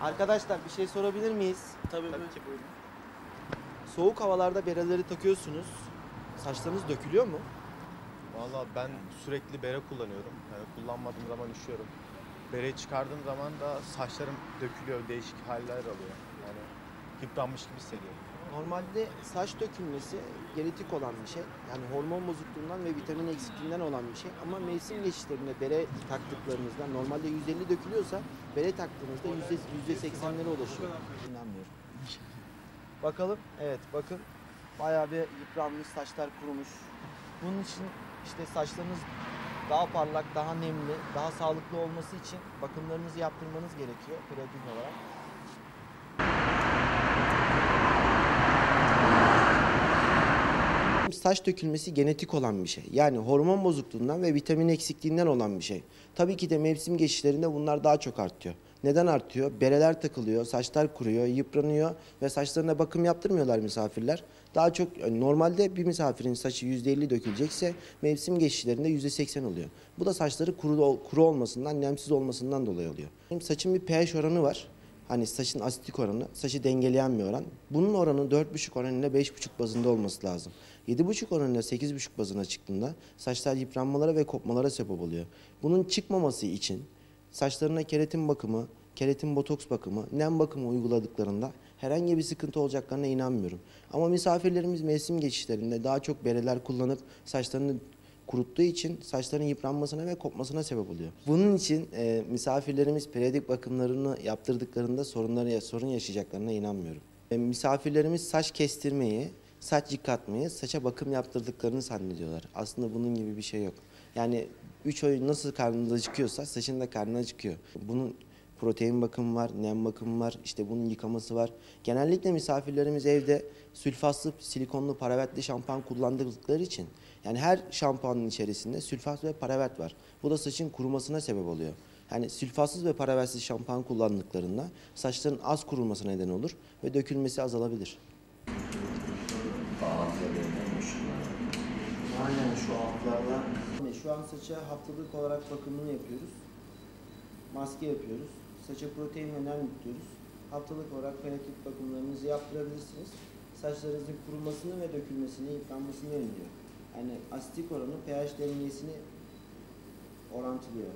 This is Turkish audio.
Arkadaşlar bir şey sorabilir miyiz? Tabii, Tabii ki buyurun. Soğuk havalarda bereleri takıyorsunuz. Saçlarınız dökülüyor mu? Valla ben sürekli bere kullanıyorum. Yani kullanmadığım zaman üşüyorum. Bereyi çıkardığım zaman da saçlarım dökülüyor, değişik haller alıyor. Yani yıpranmış gibi hissediyorum. Normalde saç dökülmesi genetik olan bir şey. Yani hormon bozukluğundan ve vitamin eksikliğinden olan bir şey. Ama mevsim geçişlerinde bere taktıklarınızda normalde 150 dökülüyorsa bere taktığınızda yüzde 80'lere ulaşıyor. İnanmıyorum. Bakalım. Evet bakın. Bayağı bir yıpranmış, saçlar kurumuş. Bunun için işte saçlarınız daha parlak, daha nemli, daha sağlıklı olması için bakımlarınızı yaptırmanız gerekiyor periyodik olarak. Saç dökülmesi genetik olan bir şey. Yani hormon bozukluğundan ve vitamin eksikliğinden olan bir şey. Tabii ki de mevsim geçişlerinde bunlar daha çok artıyor. Neden artıyor? Bereler takılıyor, saçlar kuruyor, yıpranıyor ve saçlarına bakım yaptırmıyorlar misafirler. Daha çok yani normalde bir misafirin saçı %50 dökülecekse mevsim geçişlerinde %80 oluyor. Bu da saçları kuru, kuru olmasından, nemsiz olmasından dolayı oluyor. Benim saçın bir pH oranı var. Hani saçın asitik oranı, saçı dengeleyen bir oran. Bunun oranı 4,5 oranıyla 5,5 bazında olması lazım. 7,5 oranıyla 8,5 bazına çıktığında saçlar yıpranmalara ve kopmalara sebep oluyor. Bunun çıkmaması için saçlarına keratin bakımı, keratin botoks bakımı, nem bakımı uyguladıklarında herhangi bir sıkıntı olacaklarına inanmıyorum. Ama misafirlerimiz mevsim geçişlerinde daha çok bereler kullanıp saçlarını kuruttuğu için saçların yıpranmasına ve kopmasına sebep oluyor. Bunun için e, misafirlerimiz periyodik bakımlarını yaptırdıklarında sorunları sorun yaşayacaklarına inanmıyorum. E, misafirlerimiz saç kestirmeyi, saç yıkatmayı, saça bakım yaptırdıklarını zannediyorlar. Aslında bunun gibi bir şey yok. Yani 3 ay nasıl karnında çıkıyorsa saçın da karnına çıkıyor. Bunun protein bakımı var, nem bakımı var, işte bunun yıkaması var. Genellikle misafirlerimiz evde sülfatlı, silikonlu, paravetli şampuan kullandıkları için yani her şampuanın içerisinde sülfat ve paravet var. Bu da saçın kurumasına sebep oluyor. Yani sülfatsız ve paravetsiz şampuan kullandıklarında saçların az kurumasına neden olur ve dökülmesi azalabilir. Şu altlarda. Şu an saça haftalık olarak bakımını yapıyoruz. Maske yapıyoruz. Saça protein ve yüklüyoruz. Haftalık olarak fenotip bakımlarınızı yaptırabilirsiniz. Saçlarınızın kurumasını ve dökülmesini, yıpranmasını önlüyor. Yani asitik oranı pH dengesini orantılıyor.